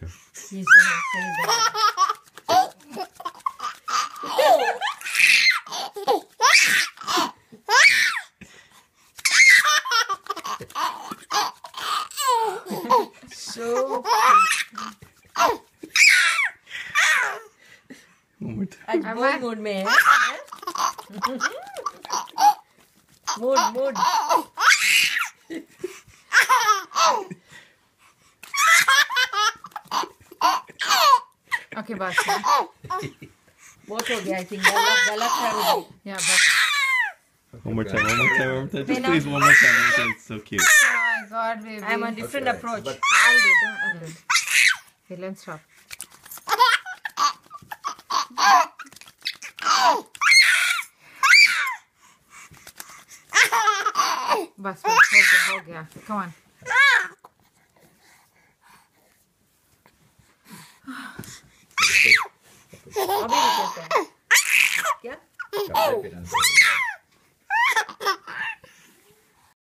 He's gonna say that. so. Mood, Mood. Okay, bas. बहुत हो गया आई थिंक गलत गलत कर Yeah, bas. One more time, one more time, one more time. Just Pena. please, one more time. One more time. It's so cute. Oh my god, baby. I'm a different Okay, approach. but- I'll do it. Don't, I'll do it. Okay, let's stop. बस बस हो गया हो गया come on I'll be. Yeah?